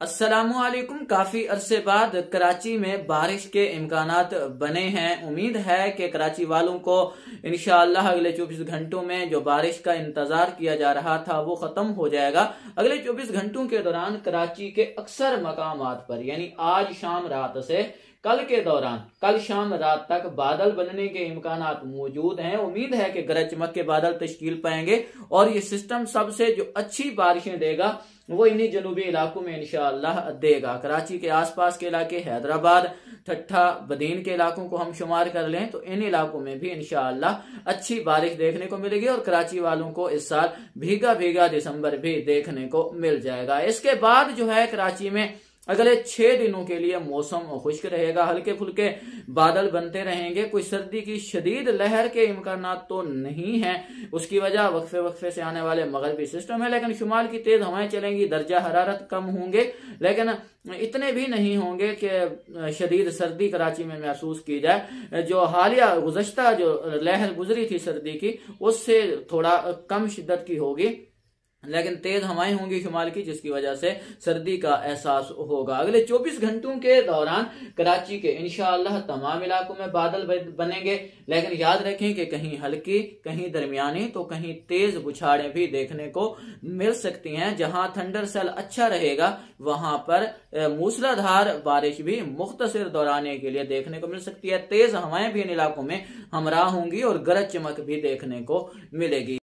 असलकुम काफ़ी अरसे बाद कराची में बारिश के इम्कान बने हैं। उम्मीद है कि कराची वालों को इनशाला अगले 24 घंटों में जो बारिश का इंतज़ार किया जा रहा था, वो खत्म हो जाएगा। अगले 24 घंटों के दौरान कराची के अक्सर मकाम पर, यानी आज शाम रात से कल के दौरान, कल शाम रात तक बादल बनने के इम्कान मौजूद हैं। उम्मीद है कि गरज चमक के बादल तश्कील पाएँगे और ये सिस्टम सबसे जो अच्छी बारिशें देगा वो इन्हीं जनूबी इलाकों में इनशाला देगा कराची के आसपास के इलाके हैदराबाद, ठट्ठा, बदीन के इलाकों को हम शुमार कर लें तो इन इलाकों में भी इनशाला अच्छी बारिश देखने को मिलेगी और कराची वालों को इस साल भीगा भीगा दिसंबर भी देखने को मिल जाएगा। इसके बाद जो है कराची में अगले छह दिनों के लिए मौसम खुश्क रहेगा हल्के फुल्के बादल बनते रहेंगे। कोई सर्दी की शदीद लहर के इम्कान तो नहीं है। उसकी वजह वक्फे वक्फे से आने वाले मगरबी सिस्टम है, लेकिन शुमाल की तेज हवाएँ चलेंगी, दर्जा हरारत कम होंगे, लेकिन इतने भी नहीं होंगे कि शदीद सर्दी कराची में महसूस की जाए। जो हालिया गुजश्ता, जो लहर गुजरी थी सर्दी की, उससे थोड़ा कम शिद्दत की होगी। लेकिन तेज हवाएँ होंगी शुमाल की, जिसकी वजह से सर्दी का एहसास होगा। अगले 24 घंटों के दौरान कराची के इनशाला तमाम इलाकों में बादल बनेंगे। लेकिन याद रखें कि कहीं हल्की, कहीं दरमियानी तो कहीं तेज बुछाड़ें भी देखने को मिल सकती हैं। जहाँ थंडर सेल अच्छा रहेगा, वहाँ पर मूसलाधार बारिश भी मुख्तसर दौराने के लिए देखने को मिल सकती है। तेज हवाएँ भी इन इलाकों में हमरा होंगी और गरज चमक भी देखने को मिलेगी।